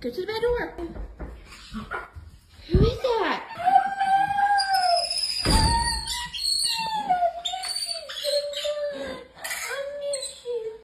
Go to the back door.